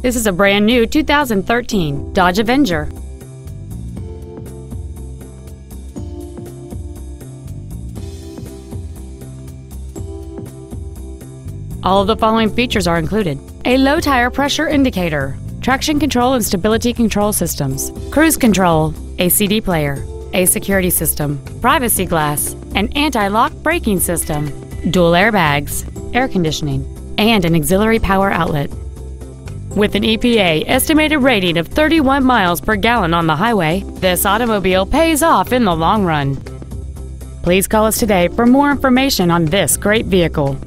This is a brand new 2013 Dodge Avenger. All of the following features are included. A low tire pressure indicator, traction control and stability control systems, cruise control, a CD player, a security system, privacy glass, an anti-lock braking system, dual airbags, air conditioning, and an auxiliary power outlet. With an EPA estimated rating of 31 miles per gallon on the highway, this automobile pays off in the long run. Please call us today for more information on this great vehicle.